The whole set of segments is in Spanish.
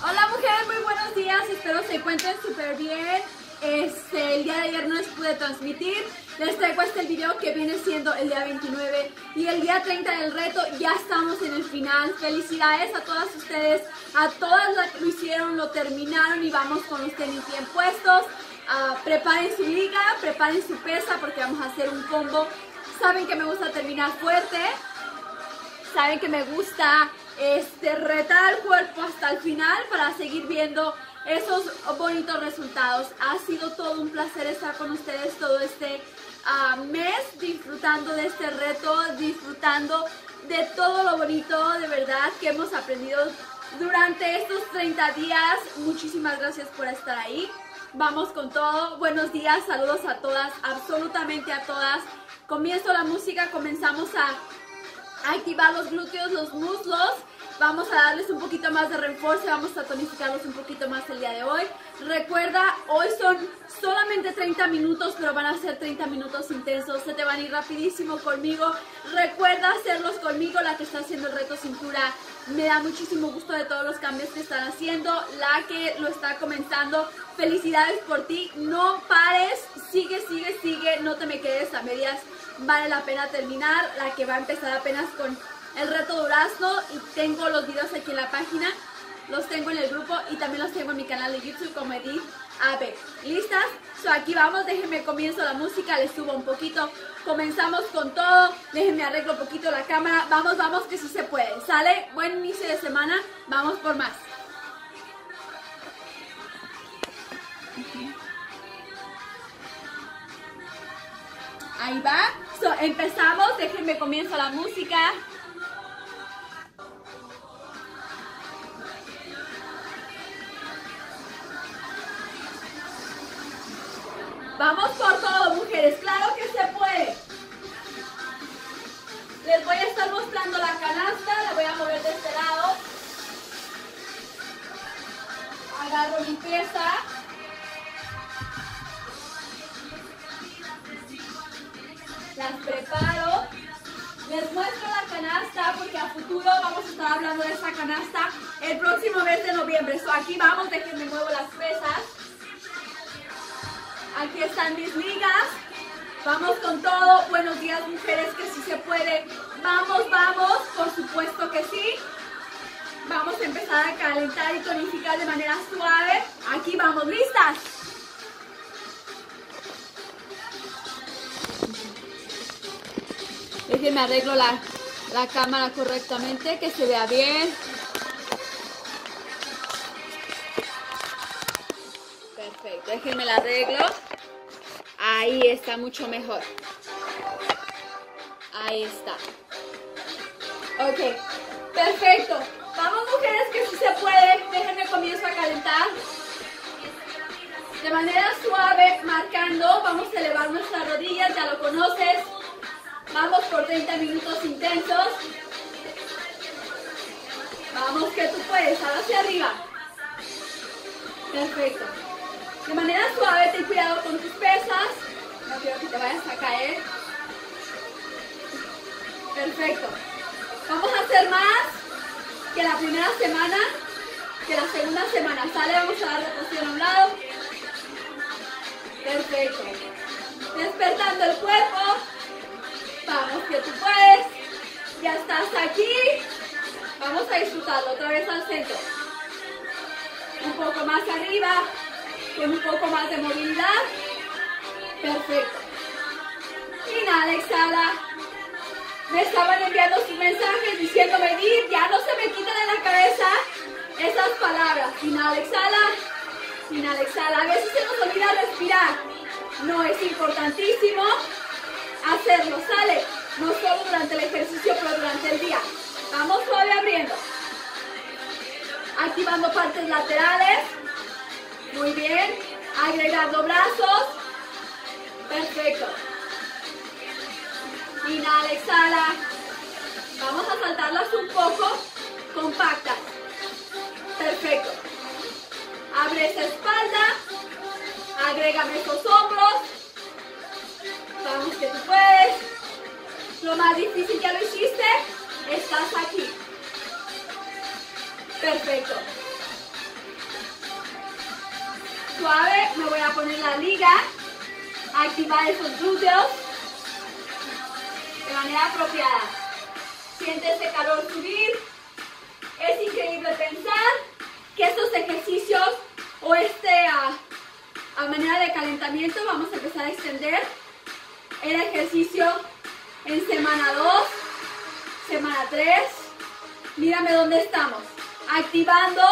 Hola mujeres, muy buenos días, espero se encuentren súper bien. Este, el día de ayer no les pude transmitir, les traigo este video que viene siendo el día 29 y el día 30 del reto, ya estamos en el final. Felicidades a todas ustedes, a todas las que lo hicieron, lo terminaron y vamos con los tenis bien puestos. Ah, preparen su liga, preparen su pesa porque vamos a hacer un combo. Saben que me gusta terminar fuerte, saben que me gusta este, retar el cuerpo hasta el final para seguir viendo esos bonitos resultados. Ha sido todo un placer estar con ustedes todo este ah, mes disfrutando de este reto, disfrutando de todo lo bonito de verdad que hemos aprendido durante estos 30 días. Muchísimas gracias por estar ahí. Vamos con todo. Buenos días, saludos a todas, absolutamente a todas. Comienzo la música, comenzamos a activar los glúteos, los muslos. Vamos a darles un poquito más de refuerzo, vamos a tonificarlos un poquito más el día de hoy. Recuerda, hoy son solamente 30 minutos, pero van a ser 30 minutos intensos. Se te van a ir rapidísimo conmigo. Recuerda hacerlos conmigo, la que está haciendo el reto cintura. Me da muchísimo gusto de todos los cambios que están haciendo. La que lo está comenzando, felicidades por ti. No pares, sigue, sigue, sigue. No te me quedes a medias. Vale la pena terminar. La que va a empezar apenas con el reto durazno y tengo los videos aquí en la página, los tengo en el grupo y también los tengo en mi canal de YouTube como Edith AB. ¿Listas? So, aquí vamos, déjenme comienzo la música, les subo un poquito, comenzamos con todo, déjenme arreglo un poquito la cámara, vamos, vamos que sí se puede, ¿sale? Buen inicio de semana, vamos por más. Ahí va. So, empezamos, déjenme comienzo la música. Vamos por todo, mujeres. Claro que se puede. Les voy a estar mostrando la canasta. La voy a mover de este lado. Agarro mi pieza. Las preparo. Les muestro la canasta porque a futuro vamos a estar hablando de esta canasta el próximo mes de noviembre. So, aquí vamos, déjenme muevo las pesas. Aquí están mis ligas. Vamos con todo. Buenos días, mujeres, que sí se puede. Vamos, vamos. Por supuesto que sí. Vamos a empezar a calentar y tonificar de manera suave. Aquí vamos, ¿listas? Déjenme arreglo la, la cámara correctamente, que se vea bien. Déjenme la arreglo. Ahí está mucho mejor. Ahí está. Ok, perfecto. Vamos mujeres que si se puede. Déjenme comienzo a calentar. De manera suave, marcando. Vamos a elevar nuestras rodillas, ya lo conoces. Vamos por 30 minutos intensos. Vamos que tú puedes, ahora hacia arriba. Perfecto. De manera suave, ten cuidado con tus pesas. No quiero que te vayas a caer. Perfecto. Vamos a hacer más que la primera semana, que la segunda semana. Sale, vamos a dar rotación a un lado. Perfecto. Despertando el cuerpo. Vamos, que tú puedes. Ya estás aquí. Vamos a disfrutarlo otra vez al centro. Un poco más arriba con un poco más de movilidad. Perfecto. Inhala, exhala. Me estaban enviando sus mensajes diciéndome, Dir, ya no se me quitan de la cabeza esas palabras. Inhala, exhala. Inhala, exhala. A veces se nos olvida respirar. No es importantísimo hacerlo. Sale. No solo durante el ejercicio, pero durante el día. Vamos suave abriendo. Activando partes laterales. Muy bien. Agregando brazos. Perfecto. Inhala, exhala. Vamos a saltarlas un poco compactas. Perfecto. Abre esa espalda. Agrégame esos hombros. Vamos que tú puedes. Lo más difícil ya lo hiciste. Estás aquí. Perfecto. Suave, me voy a poner la liga, activar esos glúteos de manera apropiada. Siente ese calor subir. Es increíble pensar que estos ejercicios o este a, a manera de calentamiento vamos a empezar a extender el ejercicio en semana 2, semana 3. Mírame dónde estamos. Activando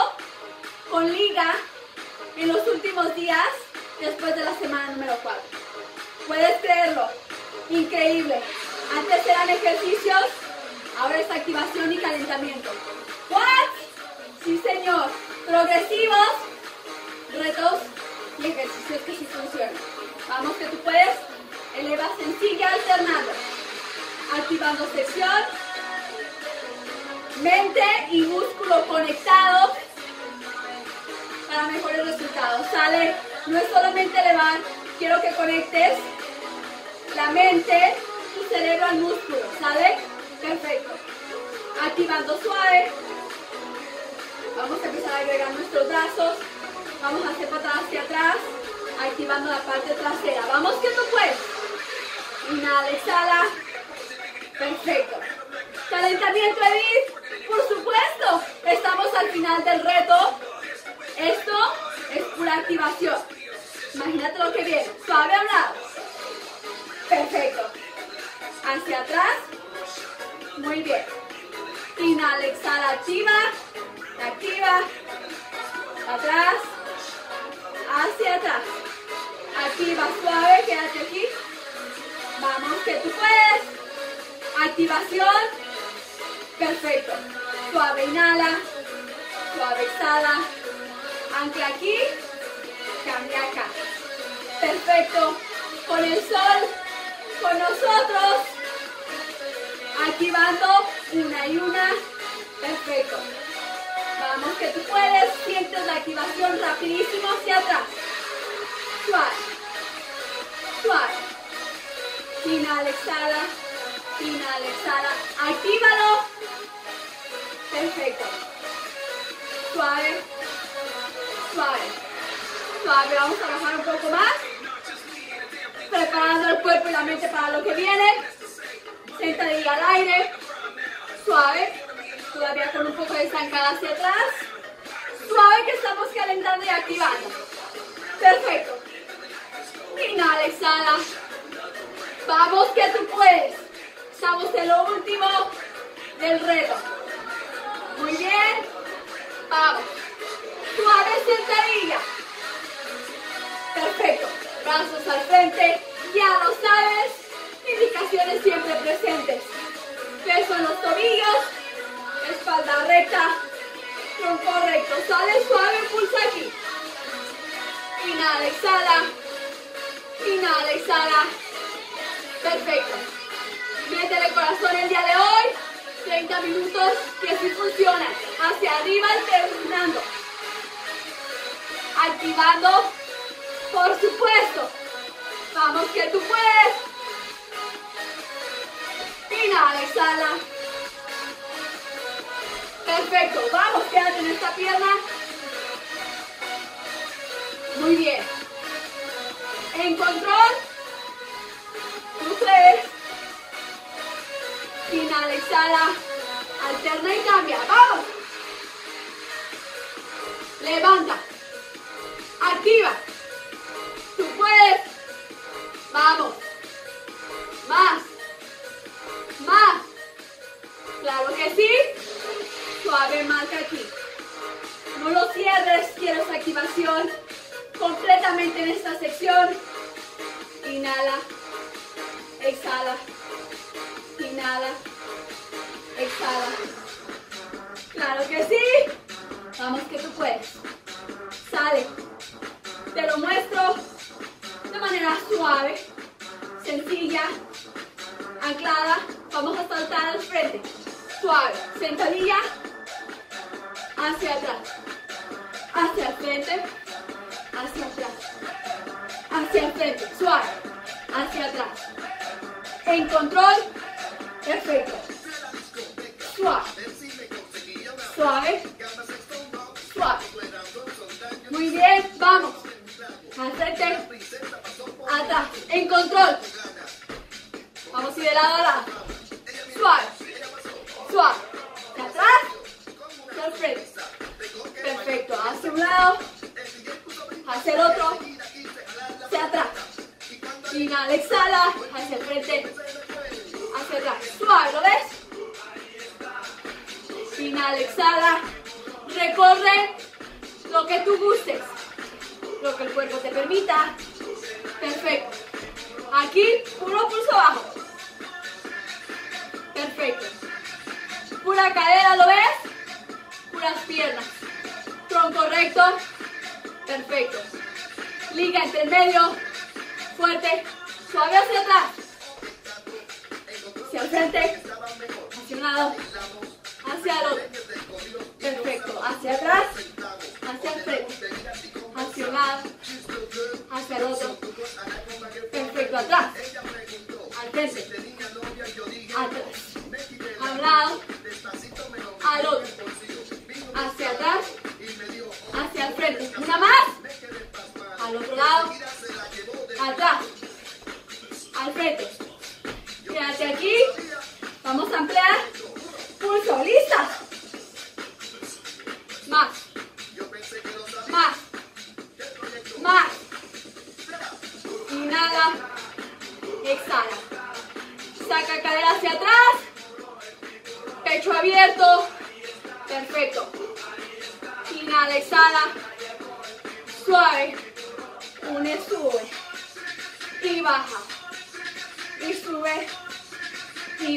con liga en los últimos días después de la semana número 4. ¿Puedes creerlo? Increíble. Antes eran ejercicios, ahora es activación y calentamiento. ¿What? Sí, señor. Progresivos, retos y ejercicios que sí funcionan. Vamos que tú puedes. Eleva sencilla alternando. Activando sección. Mente y músculo conectados para mejores resultados. Sale, no es solamente elevar, quiero que conectes la mente, tu cerebro al músculo, ¿sale? Perfecto. Activando suave. Vamos a empezar a agregar nuestros brazos. Vamos a hacer atrás hacia atrás, activando la parte trasera. Vamos que tú puedes. Inhala, exhala. Perfecto. Calentamiento, Edith. Por supuesto. Estamos al final del reto. Esto es pura activación. Imagínate lo que viene. Suave a lado. Perfecto. Hacia atrás. Muy bien. Inhala, exhala, activa. Activa. Atrás. Hacia atrás. Activa, suave, quédate aquí. Vamos, que tú puedes. Activación. Perfecto. Suave, inhala. Suave, exhala ancla aquí, cambia acá. Perfecto. Con el sol, con nosotros. Activando una y una. Perfecto. Vamos que tú puedes. Sientes la activación rapidísimo hacia atrás. Suave. Suave. Inhala, exhala. Inhala, exhala. Actívalo. Perfecto. Suave suave. Suave, vamos a bajar un poco más. Preparando el cuerpo y la mente para lo que viene. Sentadilla al aire. Suave. Todavía con un poco de estancada hacia atrás. Suave que estamos calentando y activando. Perfecto. Inhala, exhala. Vamos que tú puedes. Estamos en lo último del reto. Muy bien. Vamos. Suave sentadilla. Perfecto. Brazos al frente. Ya lo sabes. Indicaciones siempre presentes. Peso en los tobillos. Espalda recta. Tronco recto. Sale suave, pulsa aquí. Inhala, exhala. Inhala, exhala. Perfecto. Métele corazón el día de hoy. 30 minutos que sí funciona. Hacia arriba terminando activando, por supuesto. Vamos que tú puedes. Inhala, exhala. Perfecto, vamos, quédate en esta pierna. Muy bien. En control. Tú puedes. Inhala, exhala. Alterna y cambia. Vamos. Levanta. Activa. Tú puedes. Vamos. Más. Más. Claro que sí. Suave, marca aquí. No lo cierres. Quiero esa activación completamente en esta sección. Inhala. Exhala. Inhala. Exhala. Claro que sí. Vamos que tú puedes. Sentadilla. Hacia Tronco recto. Perfecto. Liga entre el medio. Fuerte. Suave hacia atrás. Hacia el frente. Hacia un lado. Hacia el otro. Perfecto. Hacia atrás. Hacia el frente. Hacia un lado. Hacia el otro. Perfecto. Atrás. Al frente. Atrás. A un lado. Al otro. Hacia atrás. Hacia frente. Una más. Al otro lado. Atrás. Al frente. Quédate aquí. Vamos a ampliar. Pulso. ¿Listas?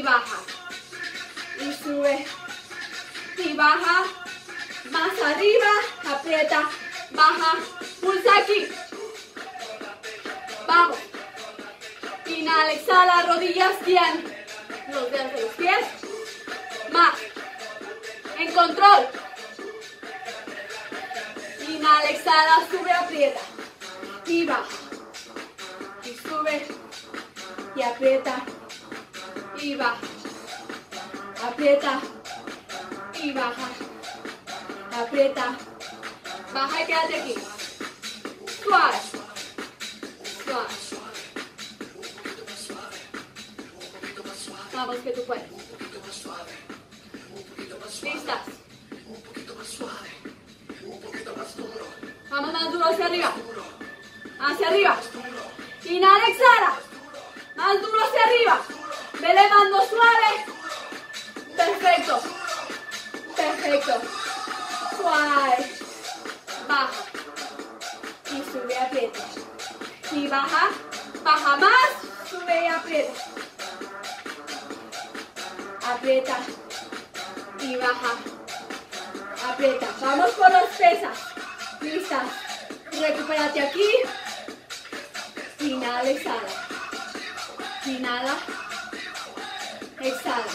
Baja. Y sube. Y baja. Más arriba. Aprieta. Baja. Pulsa aquí. Vamos. Inhala, exhala. Rodillas bien. Los dedos de los pies. Más. En control. Inhala, exhala, sube, aprieta. Y baja. Y sube. Y aprieta. Y baja. Aprieta. Y baja. Aprieta. Baja y quédate aquí. Suave. Suave. Vamos que tú puedes. ¿Listas? Vamos más duro hacia arriba. Hacia arriba. Inhala, exhala. Más duro hacia arriba. Ve elevando suave. Perfecto. Perfecto. Suave. Baja. Y sube, aprieta. Y baja. Baja más. Sube y aprieta. Aprieta. Y baja. Aprieta. Vamos por los pesas. Listas. Recupérate aquí. Inhala, exhala. Inhala. Exhala.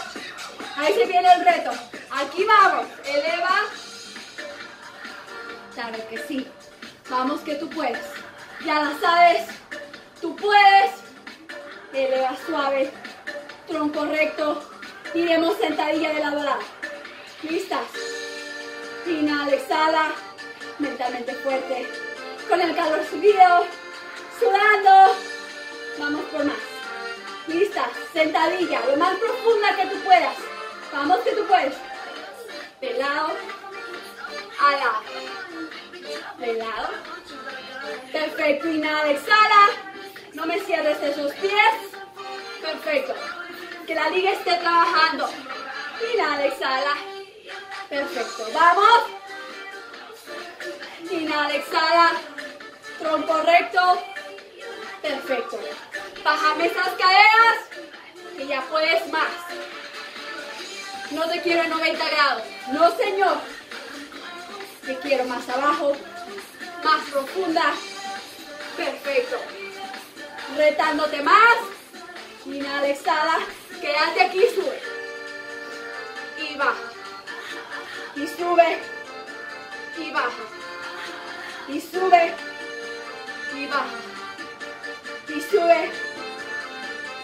Ahí se viene el reto. Aquí vamos. Eleva. Claro que sí. Vamos que tú puedes. Ya la sabes. Tú puedes. Eleva suave. Tronco recto. Iremos sentadilla de lado a lado. ¿Listas? Inhala, exhala. Mentalmente fuerte. Con el calor subido. Sudando. Vamos por más. ¿Listas? Sentadilla. Lo más profunda que tú puedas. Vamos que tú puedes. De lado a lado. De lado. Perfecto. Inhala, exhala. No me cierres esos pies. Perfecto. Que la liga esté trabajando. Inhala, exhala. Perfecto. Vamos. Inhala, exhala. Tronco recto. Perfecto. Bájame esas caderas. Que ya puedes más. No te quiero en 90 grados. No, señor. Te quiero más abajo. Más profunda. Perfecto. Retándote más. Inhala, exhala. Quédate aquí sube. Y baja. Y sube. Y baja. Y sube. Y baja. Y sube.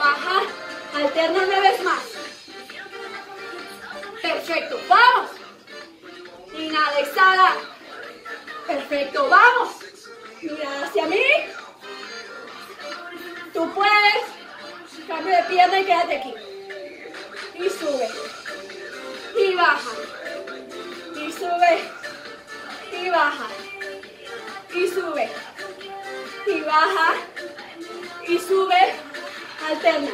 Baja. Alterna una vez más. Perfecto. Vamos. Inhala, exhala. Perfecto. Vamos. Mira hacia mí. Tú puedes. Cambio de pierna y quédate aquí. Y sube. Y baja. Y sube. Y baja. Y sube. Y baja. Y sube. Alterna.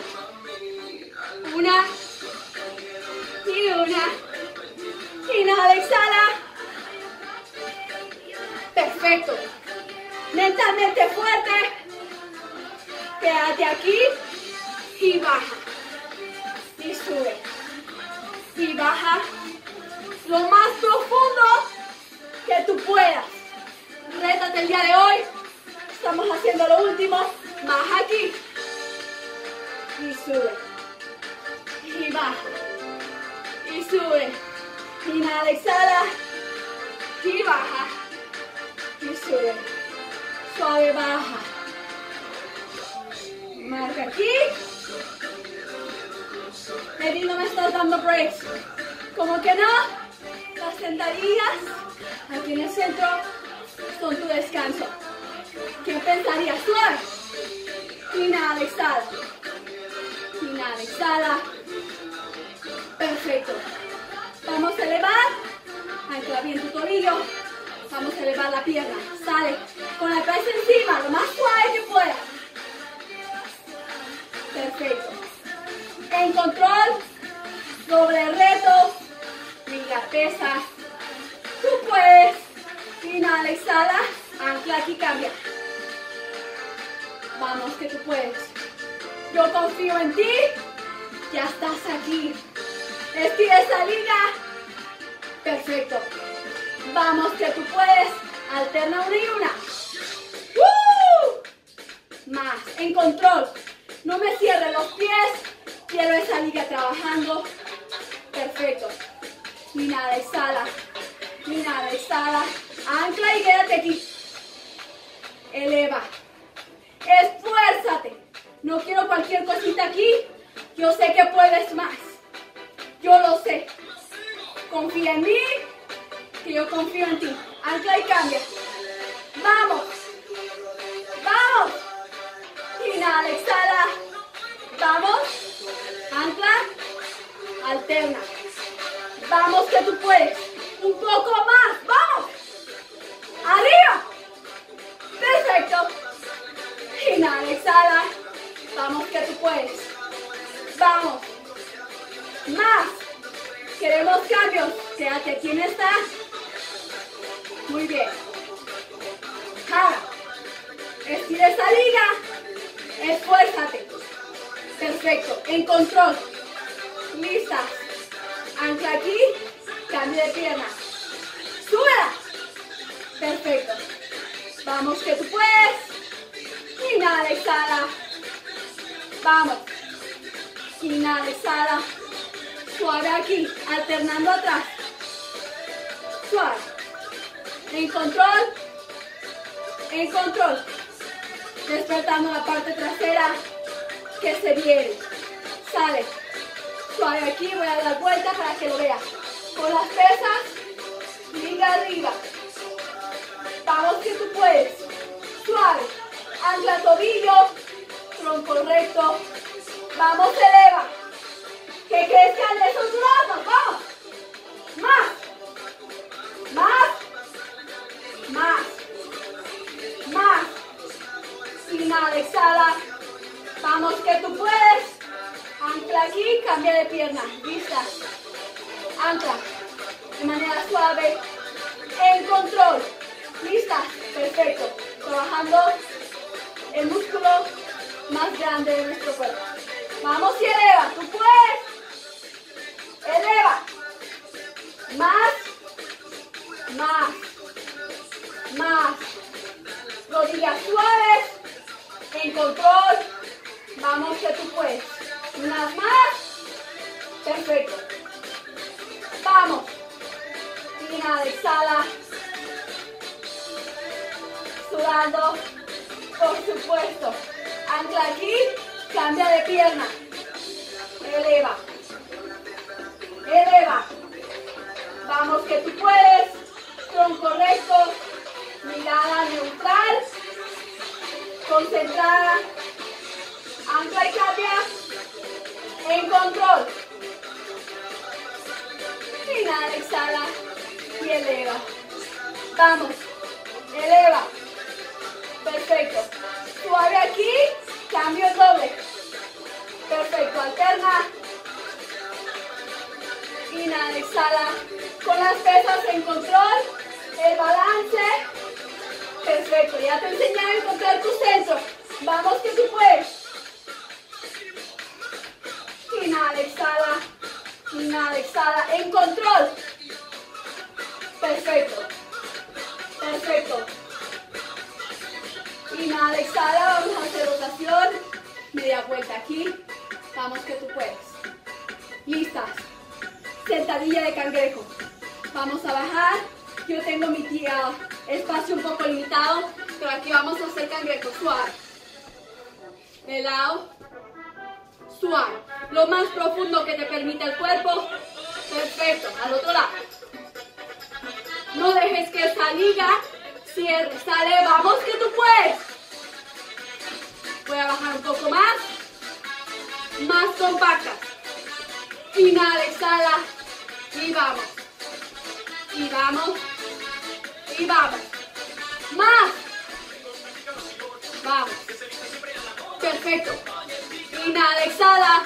Una. Y una. Inhala, exhala. Perfecto. Mentalmente fuerte. Quédate aquí y baja. Y sube. Y baja lo más profundo que tú puedas. Rétate el día de hoy. Estamos haciendo lo último. Más aquí. Y sube. Y baja. Y sube. Inhala, exhala. Y baja. Y sube. Suave, baja. Marca aquí. Eddie, no me estás dando breaks. Como que no? Las sentadillas aquí en el centro son tu descanso. ¿Qué pensaría? Suave. Inhala, exhala. Exhala. Perfecto. Vamos a elevar. Ancla bien tu tobillo. Vamos a elevar la pierna. Sale con la cabeza encima, lo más suave que pueda. Perfecto. En control, el reto, mira, pesa. Tú puedes. Inhala, exhala. Ancla aquí, cambia. Vamos, que tú puedes. Yo confío en ti. Ya estás aquí. Estira esa liga. Perfecto. Vamos, que tú puedes. Alterna una y una. ¡Uh! Más, en control. No me cierre los pies. Quiero esa liga trabajando. Perfecto. Inhala, exhala. Inhala, exhala. Ancla y quédate aquí. Eleva. Esfuérzate. No quiero cualquier cosita aquí. Yo sé que puedes más. Yo lo sé. Confía en mí, que yo confío en ti. Ancla y cambia. Vamos. Vamos. Inhala, exhala. Vamos. Ancla. Alterna. Vamos que tú puedes. Un poco más. Vamos. Arriba. Perfecto. Inhala, exhala. Vamos que tú puedes. Vamos. Más. Queremos cambios. Quédate aquí en esta. Muy bien. Jala. Estira esa liga. Esfuérzate. Perfecto. En control. Listas. Ancla aquí. Cambio de pierna. Súbela. Perfecto. Vamos que tú puedes. Inhala, exhala. Vamos. Inhala, exhala. Suave aquí, alternando atrás. Suave. En control. En control. Despertando la parte trasera que se viene. Sale. Suave aquí, voy a dar vuelta para que lo vea. Con las pesas, liga arriba. Vamos que tú puedes. Suave. Ancla tobillo. Tronco recto. Vamos, eleva. Que crezcan esos brazos. Vamos. Más. Más. Más. Más. Inhala, exhala. Vamos que tú puedes. Ancla aquí, cambia de pierna. Lista. Ancla. De manera suave. En control. Lista. Perfecto. Trabajando el músculo más grande de nuestro cuerpo. Vamos y eleva. Tú puedes. Eleva. Más. Más. Más. Rodillas suaves. En control. Vamos que tú puedes. Unas más. Perfecto. Vamos. Inhala, exhala. Sudando. Por supuesto. Ancla aquí. Cambia de pierna. Eleva. Eleva. Vamos que tú puedes. Tronco recto. Mirada neutral. Concentrada. Ancla y cambia. En control. Inhala, exhala y eleva. Vamos. Eleva. Perfecto. Suave aquí. Cambio doble. Perfecto. Alterna. Inhala, exhala. Con las pesas en control. El balance. Perfecto. Ya te enseñé a encontrar tu centro. Vamos que tú puedes. Inhala, exhala. Inhala, exhala. En control. Perfecto. Perfecto. Inhala, exhala. Vamos a hacer rotación. Media vuelta aquí. Vamos que tú puedes. Listas. Sentadilla de cangrejo. Vamos a bajar. Yo tengo mi tía espacio un poco limitado, pero aquí vamos a hacer cangrejo suave. De lado. Suave. Lo más profundo que te permite el cuerpo. Perfecto. Al otro lado. No dejes que esa liga cierre. Sale. Vamos que tú puedes. Voy a bajar un poco más. Más compacta. Inhala, exhala. Y vamos. Y vamos. Y vamos. Más. Vamos. Perfecto. Inhala, exhala.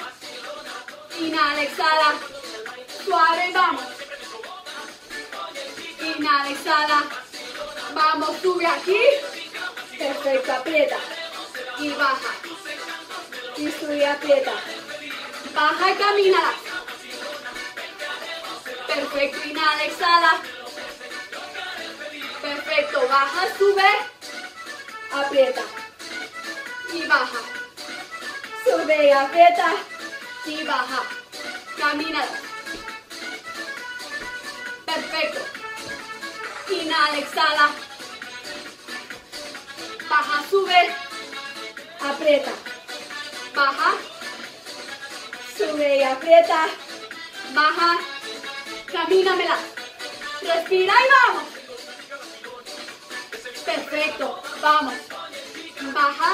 Inhala, exhala. Suave, vamos. Inhala, exhala. Vamos, sube aquí. Perfecto, aprieta. Y baja. Y sube, aprieta. Baja y camina. Perfecto, inhala, exhala. Perfecto, baja, sube. Aprieta. Y baja. Sube y aprieta. Y baja. Camina. Perfecto. Inhala, exhala. Baja, sube. Aprieta. Baja. Sube y aprieta. Baja. Camínamela. Respira y vamos. Perfecto. Vamos. Baja.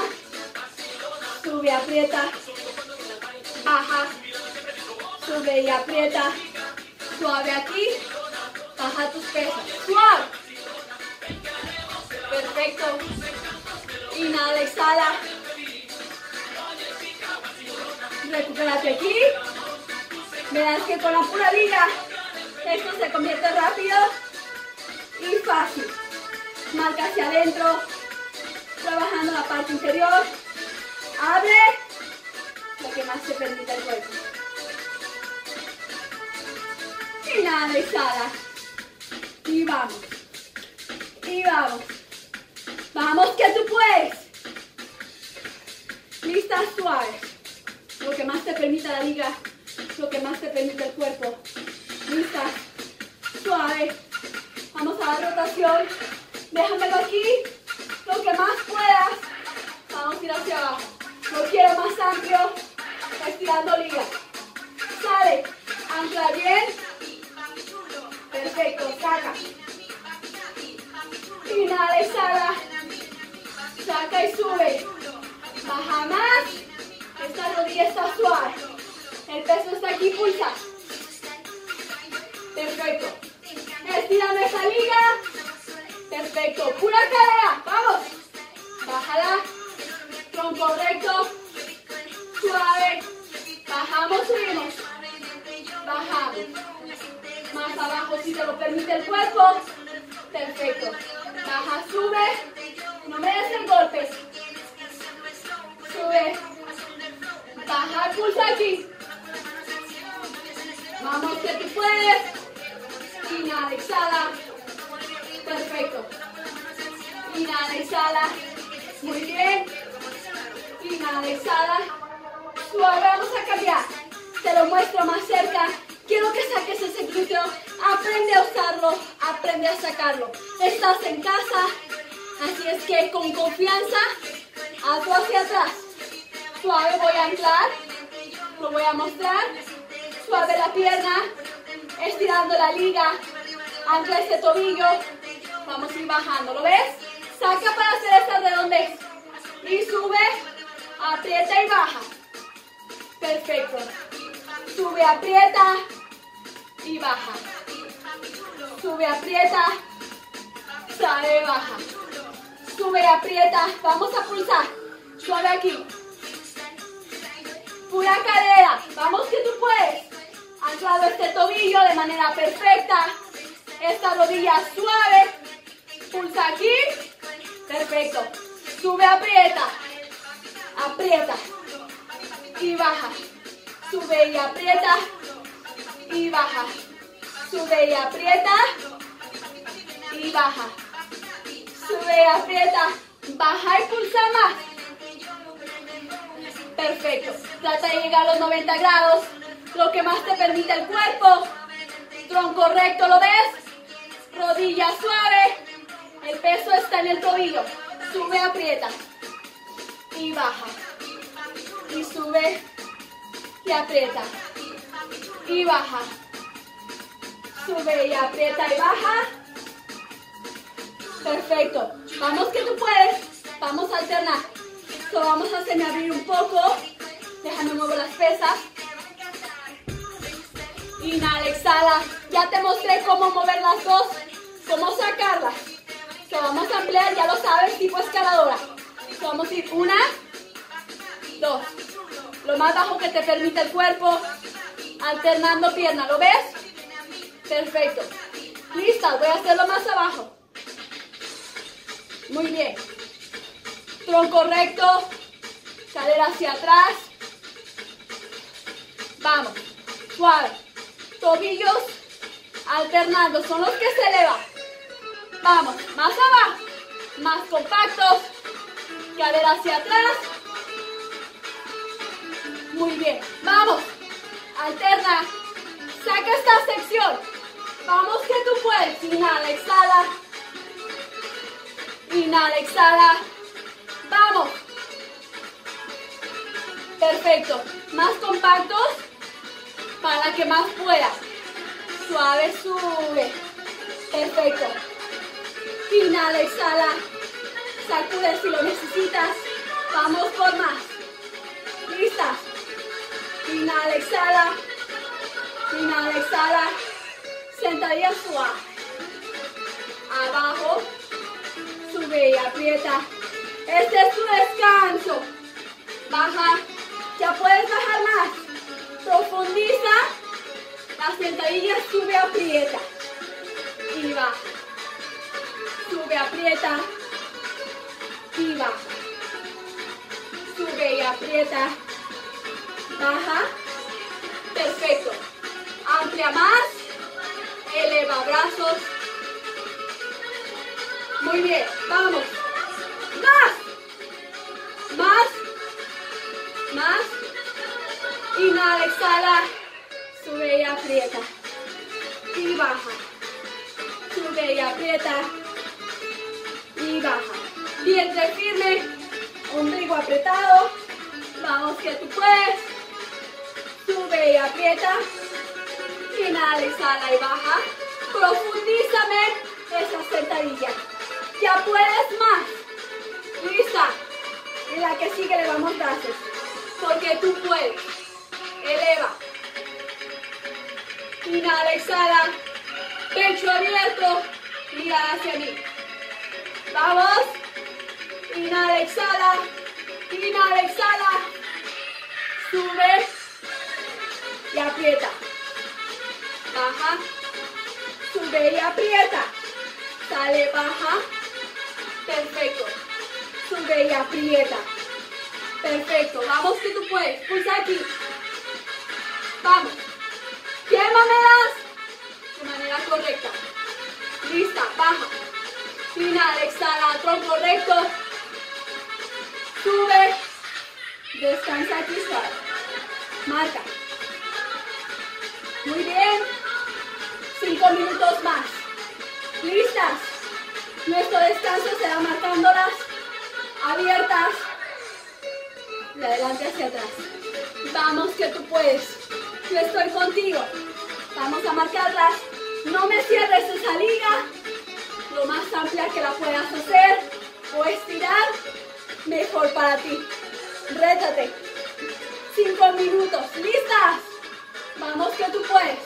Sube, aprieta. Baja. Sube y aprieta. Suave aquí. Baja tus pesas. Suave. Perfecto. Inhala, exhala. Recupérate aquí. Verás que con la pura liga esto se convierte rápido y fácil. Marca hacia adentro. Trabajando la parte inferior. Abre lo que más te permite el cuerpo. Inhala, exhala. Y vamos. Y vamos. Vamos que tú puedes. Listas suaves. Lo que más te permita la liga. Lo que más te permite el cuerpo. Listas. Suave. Vamos a dar rotación. Déjamelo aquí. Lo que más puedas. Vamos a ir hacia abajo. Lo quiero más amplio. Estirando liga. Sale. Ancla bien. Perfecto. Saca. Inhala, exhala. Saca y sube. Baja más. Esta rodilla está suave. El peso está aquí, pulsa. Perfecto. Estirando esa liga. Perfecto. Pura cadera. Vamos. Bájala. Tronco recto. Suave. Bajamos, subimos. Bajamos. Más abajo si te lo permite el cuerpo. Perfecto. Baja, sube. No me des el golpe. Sube. Baja, pulsa aquí. Vamos que tú puedes. Inhala, exhala. Perfecto. Inhala, exhala. Muy bien. Inhala, exhala. Suave, vamos a cambiar. Te lo muestro más cerca. Quiero que saques ese glúteo. Aprende a usarlo. Aprende a sacarlo. Estás en casa. Así es que con confianza, hazlo hacia atrás. Suave, voy a anclar. Lo voy a mostrar. Suave la pierna. Estirando la liga. Ancla ese tobillo. Vamos a ir bajando. ¿Lo ves? Saca para hacer esta redondez. Y sube, aprieta y baja. Perfecto. Sube, aprieta y baja. Sube, aprieta, sale, baja. Sube, aprieta. Vamos a pulsar. Suave aquí. Pura cadera. Vamos que tú puedes. Anclado este tobillo de manera perfecta. Esta rodilla suave. Pulsa aquí. Perfecto. Sube, aprieta. Aprieta. Y baja. Sube y aprieta. Y baja. Sube y aprieta. Y baja. Sube y aprieta. Baja y pulsa más. Perfecto. Trata de llegar a los 90 grados. Lo que más te permite el cuerpo. Tronco recto, ¿lo ves? Rodilla suave. El peso está en el tobillo. Sube, aprieta. Y baja. Y sube. Y aprieta. Y baja. Sube y aprieta y baja. Perfecto. Vamos que tú puedes. Vamos a alternar. So, vamos a hacerme abrir un poco. Déjame mover las pesas. Inhala, exhala. Ya te mostré cómo mover las dos, cómo sacarlas. So, vamos a ampliar, ya lo sabes, tipo escaladora. So, vamos a ir una, dos. Lo más bajo que te permite el cuerpo. Alternando pierna, ¿lo ves? Perfecto. Lista, voy a hacerlo más abajo. Muy bien. Tronco recto. Cadera hacia atrás. Vamos. Suave. Tobillos alternando. Son los que se elevan. Vamos. Más abajo. Más compactos. Cadera hacia atrás. Muy bien. Vamos. Alterna. Saca esta sección. Vamos que tú puedes. Inhala, exhala. Inhala, exhala. Vamos. Perfecto. Más compactos para que más pueda. Suave, sube. Perfecto. Inhala, exhala. Sacude si lo necesitas. Vamos por más. ¿Listas? Inhala, exhala. Inhala, exhala. Sentadilla suave. Abajo. Sube y aprieta. Este es tu descanso. Baja. Ya puedes bajar más. Profundiza. La sentadilla sube, aprieta. Y. Sube, aprieta. Y baja. Sube y aprieta. Baja. Perfecto. Amplia más. Eleva brazos. Muy bien. Vamos. Más. Más. Más. Inhala, exhala. Sube y aprieta. Y baja. Sube y aprieta. Y baja. Vientre firme. Ombligo apretado. Vamos que tú puedes. Y aprieta. Inhala, exhala y baja. Profundízame esa sentadilla. Ya puedes más. Lista. En la que sigue le vamos brazos. Porque tú puedes. Eleva. Inhala, exhala. Pecho abierto. Mira hacia mí. Vamos. Inhala, exhala. Inhala, exhala. Sube. Aprieta. Baja. Sube y aprieta. Sale, baja. Perfecto. Sube y aprieta. Perfecto. Vamos que tú puedes. Pulsa aquí. Vamos. ¿Qué maneras? De manera correcta. Lista. Baja. Inhala, exhala. Tronco recto. Sube. Descansa aquí suave. Marca. Muy bien. Cinco minutos más. ¿Listas? Nuestro descanso será marcándolas abiertas de adelante hacia atrás. Vamos que tú puedes. Yo estoy contigo. Vamos a marcarlas. No me cierres esa liga. Lo más amplia que la puedas hacer o estirar, mejor para ti. Rétate. Cinco minutos. ¿Listas? Vamos que tú puedes.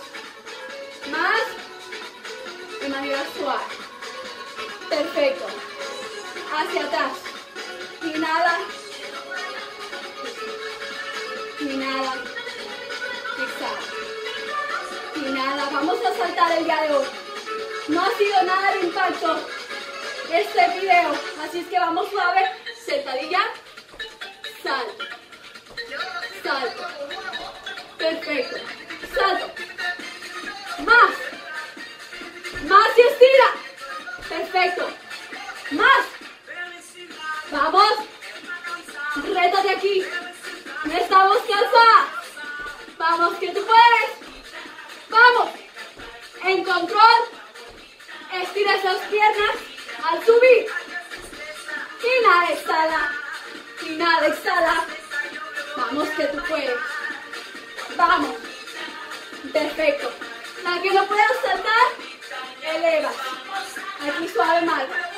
Más. De manera suave. Perfecto. Hacia atrás. Inhala. Inhala. Exhala. Inhala. Vamos a saltar el día. No ha sido nada de impacto este video. Así es que vamos suave. Sentadilla. Salto. Salto. Perfecto. Salto. Más. Más y estira. Perfecto. Más. Vamos. Rétate aquí. Estamos cansadas. Vamos que tú puedes. Vamos. En control. Estira esas piernas al subir. Inhala, exhala. Inhala, exhala. Vamos que tú puedes. Vamos. Perfecto. La que no puedas saltar, eleva. Aquí suave marca.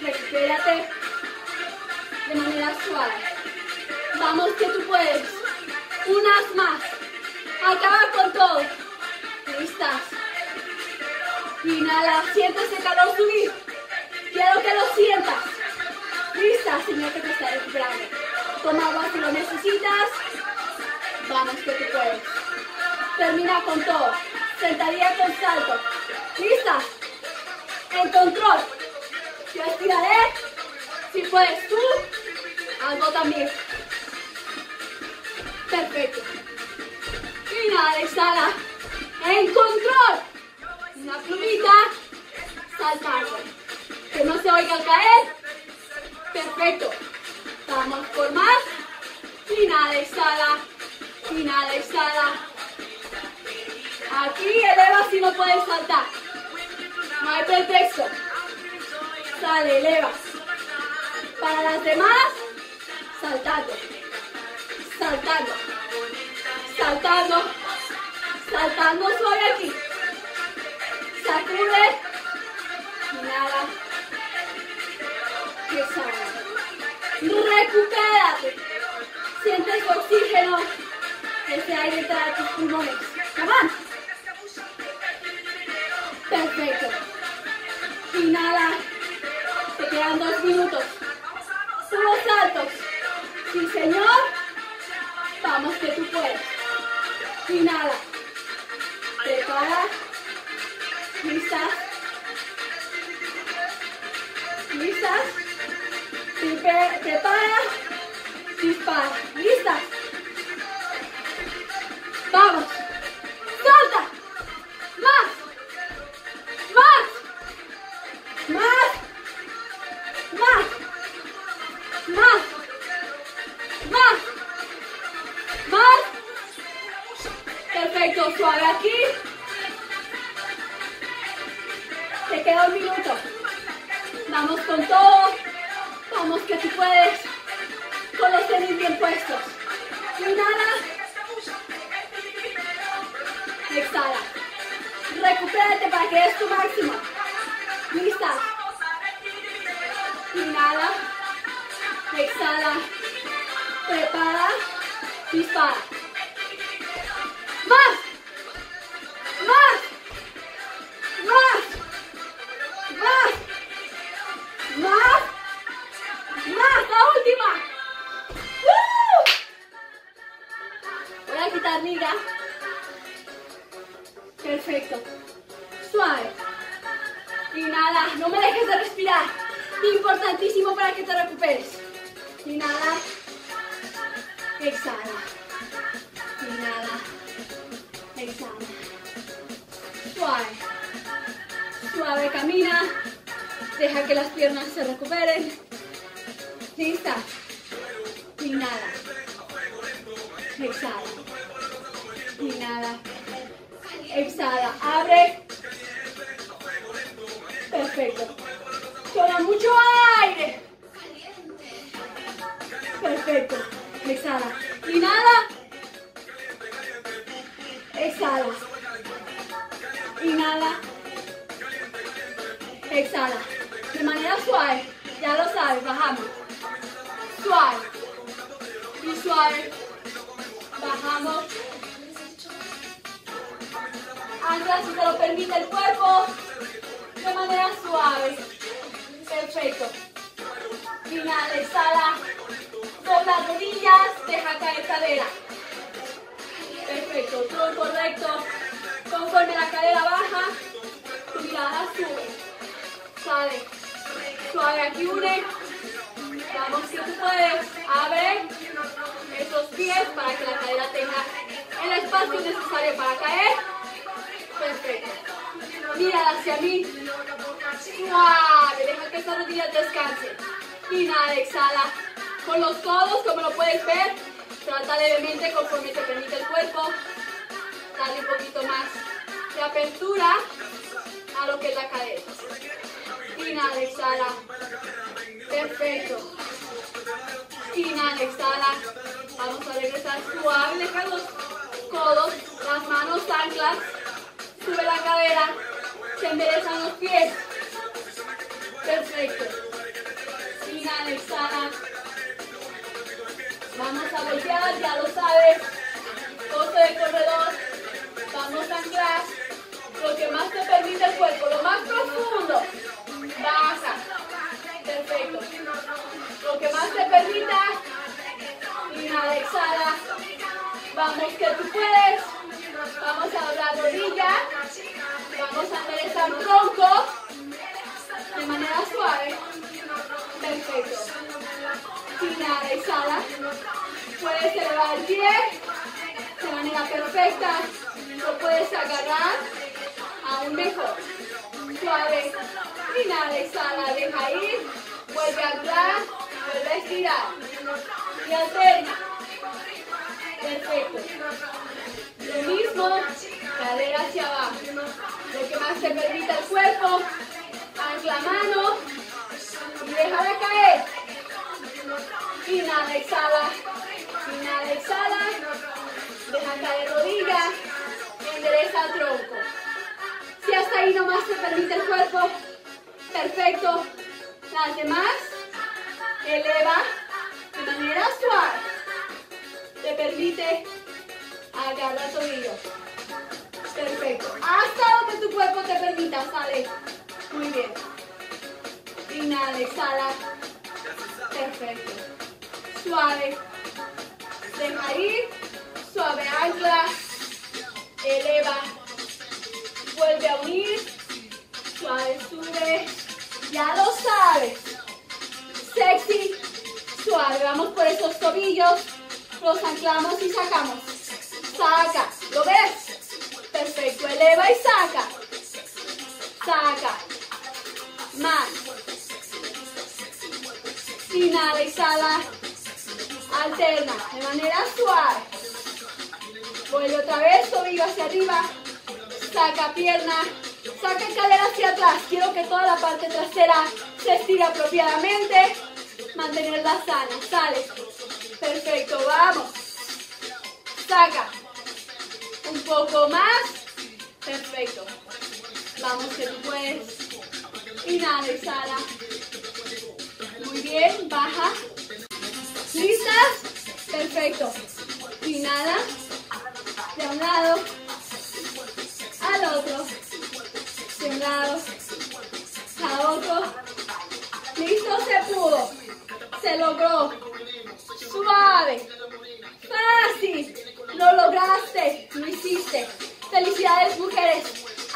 Recupérate de manera suave. Vamos que tú puedes. Unas más. Acaba con todo. ¿Listas? Inhala, siente ese calor subir. Quiero que lo sientas. Lista, señor que te está recuperando. Toma agua si lo necesitas. Vamos que tú puedes. Termina con todo. Sentadilla con salto. ¿Lista? En control. Yo estiraré. Si puedes tú, algo también. Perfecto. Inhala, exhala. En control. Una plumita. Saltando. Que no se oiga caer. Perfecto. Vamos por más. Inhala, exhala. Inhala, exhala. Aquí eleva si no puedes saltar. No hay pretexto. Sale, eleva. Para las demás, saltando. Saltando. Saltando. Saltando suave aquí. Sacude. Inhala. Exhala. Recupérate. Siente el oxígeno. Ese aire entra a tus pulmones. On. Perfecto. Inhala. Te quedan dos minutos. Unos saltos. Sí, señor. Vamos que tú puedes. Inhala. Prepara. ¿Listas? ¿Listas? Prepara. Dispara. ¿Listas? Vamos. Salta. Más. Más. Más. Más. Más. Más. Más. Perfecto. Suave aquí. Te queda un minuto. Vamos con todo. Vamos que tú puedes. Con los tenis bien puestos. Exhala. Inhala. Exhala. De manera suave. Ya lo sabes. Bajamos. suave. Y suave. Bajamos. Ancla si te lo permite el cuerpo. De manera suave. Perfecto. Final, exhala. Dobla rodillas, deja caer cadera. Perfecto, todo correcto. Conforme la cadera baja, tu mirada sube. Sale. Suave, aquí une. Vamos, si tú puedes. Abre esos pies para que la cadera tenga el espacio necesario para caer. Perfecto. Mira hacia mí. Suave. Deja que estas rodillas descansen. Inhala, exhala. Con los codos, como lo puedes ver, trata levemente conforme te permite el cuerpo. Dale un poquito más de apertura a lo que es la cadera. Inhala, exhala. Perfecto. Inhala, exhala. Vamos a regresar suave. Deja los codos, las manos anclas. Sube la cadera. Se enderezan los pies. Exhala. Vamos que tú puedes. Vamos a doblar rodilla. Vamos a enderezar tronco. De manera suave. Perfecto. Inhala, exhala. Puedes elevar el pie de manera perfecta. Lo puedes agarrar aún mejor. Suave. Inhala, exhala, deja ir. Vuelve a anclar. Vuelve a estirar. Y alterna. Perfecto. Lo mismo, cadera hacia abajo. Lo que más te permita el cuerpo. Ancla mano. Y déjala caer. Inhala, exhala. Inhala, exhala. Deja caer rodilla. Endereza tronco. Si hasta ahí nomás te permite el cuerpo, perfecto. Las demás, eleva de manera suave. Te permite agarrar tobillo. Perfecto. Hasta donde tu cuerpo te permita, sale. Muy bien. Inhala, exhala. Perfecto. Suave. Deja ir. Suave ancla. Eleva. Vuelve a unir. Suave sube. Ya lo sabes. Sexy. Suave. Vamos por esos tobillos. Los anclamos y sacamos. Saca. ¿Lo ves? Perfecto. Eleva y saca. Saca. Más. Inhala, exhala. Alterna de manera suave. Vuelve otra vez, tobillo hacia arriba. Saca pierna. Saca cadera hacia atrás. Quiero que toda la parte trasera se estire apropiadamente. Mantenerla sana. Sale. Perfecto, vamos. Saca. Un poco más. Perfecto. Vamos que tú puedes. Inhala, exhala. Muy bien, baja. ¿Listas? Perfecto. Inhala. De un lado. Al otro. De un lado. A otro. Listo, se pudo. Se logró. Suave. Fácil. Lo lograste. Lo hiciste. Felicidades, mujeres.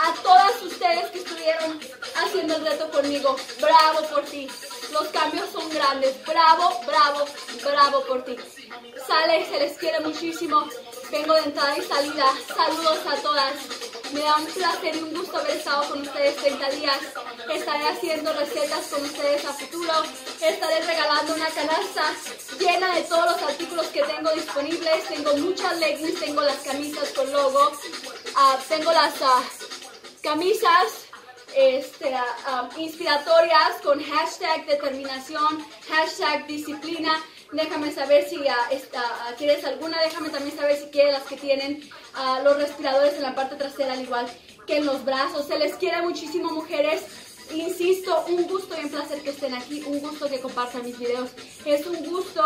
A todas ustedes que estuvieron haciendo el reto conmigo. Bravo por ti. Los cambios son grandes. Bravo, bravo, bravo por ti. Sale, se les quiere muchísimo. Vengo de entrada y salida. Saludos a todas. Me da un placer y un gusto haber estado con ustedes 30 días. Estaré haciendo recetas con ustedes a futuro. Estaré regalando una canasta llena de todos los artículos que tengo disponibles. Tengo muchas leggings, tengo las camisas con logo, ah, tengo las ah, camisas este, um, inspiratorias con hashtag determinación, hashtag disciplina. Déjame saber si uh, uh, quieres alguna, déjame también saber si quieres las que tienen uh, los respiradores en la parte trasera, al igual que en los brazos. Se les quiere muchísimo, mujeres. Insisto, un gusto y un placer que estén aquí, un gusto que compartan mis videos. Es un gusto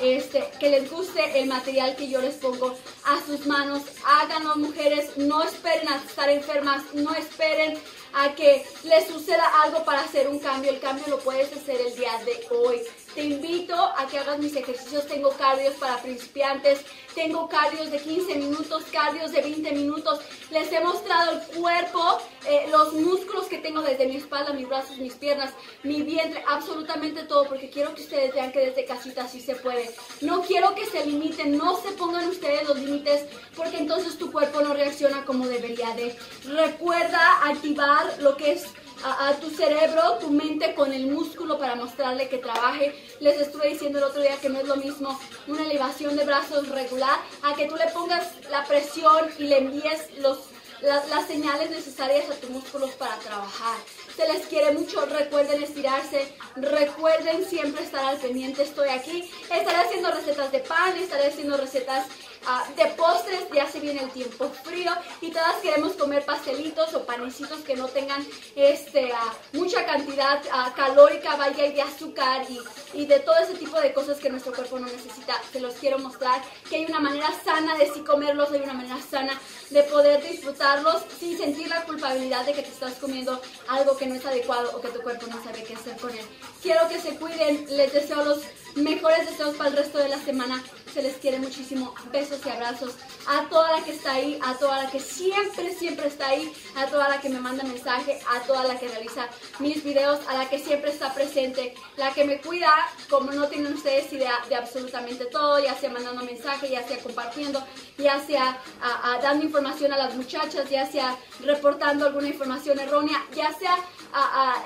este, que les guste el material que yo les pongo a sus manos. Háganlo, mujeres, no esperen a estar enfermas, no esperen a que les suceda algo para hacer un cambio. El cambio lo puedes hacer el día de hoy. Te invito a que hagas mis ejercicios. Tengo cardios para principiantes, tengo cardios de 15 minutos, cardios de 20 minutos. Les he mostrado el cuerpo, eh, los músculos que tengo desde mi espalda, mis brazos, mis piernas, mi vientre, absolutamente todo, porque quiero que ustedes vean que desde casita sí se puede. No quiero que se limiten, no se pongan ustedes los límites, porque entonces tu cuerpo no reacciona como debería de. Recuerda activar lo que es a, tu cerebro, tu mente con el músculo para mostrarle que trabaje. Les estuve diciendo el otro día que no es lo mismo una elevación de brazos regular a que tú le pongas la presión y le envíes los, las señales necesarias a tus músculos para trabajar. Se les quiere mucho, recuerden estirarse, recuerden siempre estar al pendiente, estoy aquí. Estaré haciendo recetas de pan, estaré haciendo recetas Ah, de postres, ya se viene el tiempo frío y todas queremos comer pastelitos o panecitos que no tengan este, ah, mucha cantidad uh, calórica, vaya, y de azúcar y, y, de todo ese tipo de cosas que nuestro cuerpo no necesita. Se los quiero mostrar que hay una manera sana de sí comerlos, hay una manera sana de poder disfrutarlos sin sentir la culpabilidad de que te estás comiendo algo que no es adecuado o que tu cuerpo no sabe qué hacer con él. Quiero que se cuiden, les deseo los mejores deseos para el resto de la semana. Se les quiere muchísimo. Besos y abrazos a toda la que está ahí, a toda la que siempre, siempre está ahí, a toda la que me manda mensaje, a toda la que realiza mis videos, a la que siempre está presente, la que me cuida, como no tienen ustedes idea de absolutamente todo, ya sea mandando mensaje, ya sea compartiendo, ya sea dando información a las muchachas, ya sea reportando alguna información errónea, ya sea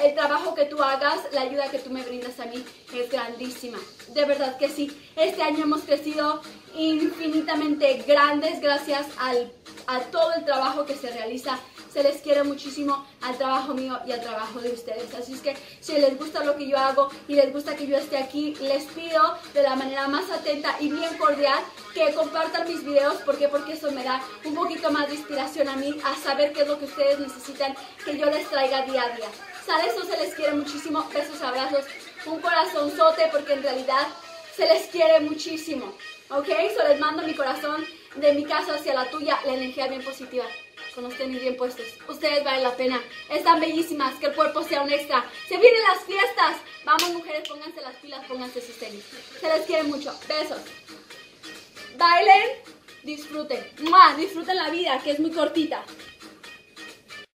el trabajo que tú hagas, la ayuda que tú me brindas a mí es grandísima. De verdad que sí. Este año hemos crecido infinitamente grandes gracias al, a todo el trabajo que se realiza. Se les quiere muchísimo al trabajo mío y al trabajo de ustedes. Así es que si les gusta lo que yo hago y les gusta que yo esté aquí, les pido de la manera más atenta y bien cordial que compartan mis videos. ¿Por qué? Porque eso me da un poquito más de inspiración a mí, a saber qué es lo que ustedes necesitan que yo les traiga día a día. ¿Sale? Eso se les quiere muchísimo. Besos, abrazos, un corazonzote porque en realidad se les quiere muchísimo. ¿Ok? So les mando mi corazón de mi casa hacia la tuya, la energía bien positiva. Con los tenis bien puestos. Ustedes valen la pena. Están bellísimas. Que el cuerpo sea un extra. Se vienen las fiestas. Vamos, mujeres, pónganse las pilas, pónganse sus tenis. Se les quiere mucho. Besos. Bailen. Disfruten. Disfruten la vida, que es muy cortita.